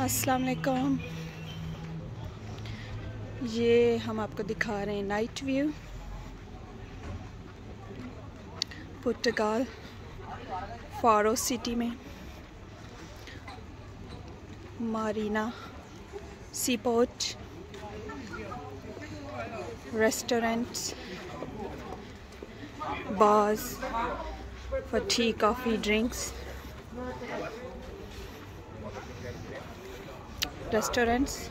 अस्सलाम वालेकुम ये हम आपको दिखा रहे हैं नाइट व्यू पुर्तगाल फारो सिटी में। Marina seaport restaurants bars for tea, coffee, drinks, restaurants.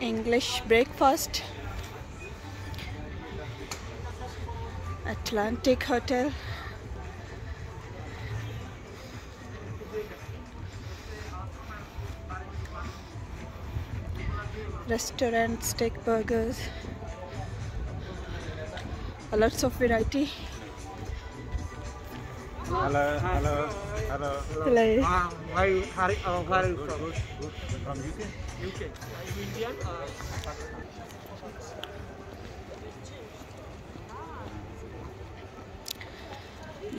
English breakfast. Atlantic Hotel. Restaurant, steak burgers. Lots of variety. Hello, hello, hello. Hello. Uh, where, you- how, uh, where are you from? From UK? UK. Indian? Uh,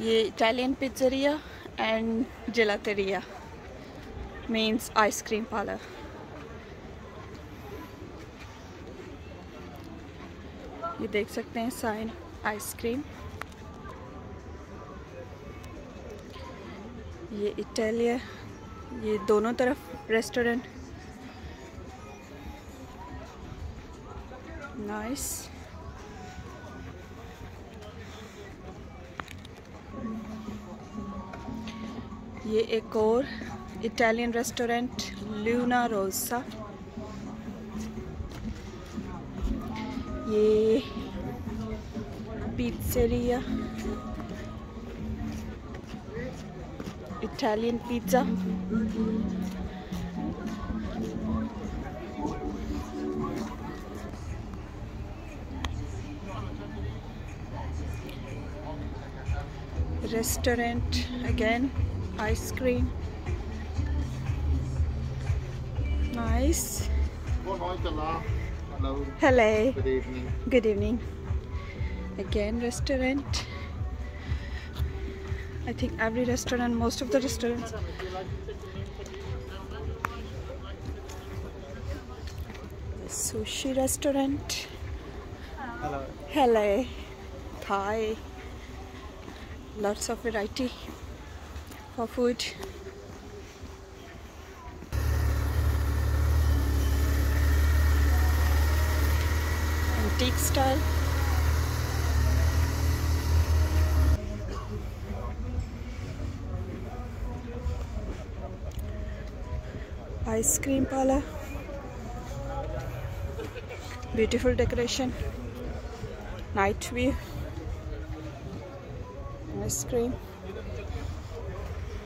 ये Italian pizzeria and जेलाटेरिया means ice cream parlour ये देख सकते हैं sign ice cream. ये Italia, ये दोनों तरफ़ restaurant. Nice ये एक और Italian restaurant Luna Rosa pizza pizzeria. Italian pizza. Restaurant again ice cream. Nice. Hello. hello. Good evening. good evening. Again restaurant. I think every restaurant most of the restaurants. The sushi restaurant. Hello. hello. Thai. Lots of variety for food antique style ice cream parlor. Beautiful decoration. Night view. Ice cream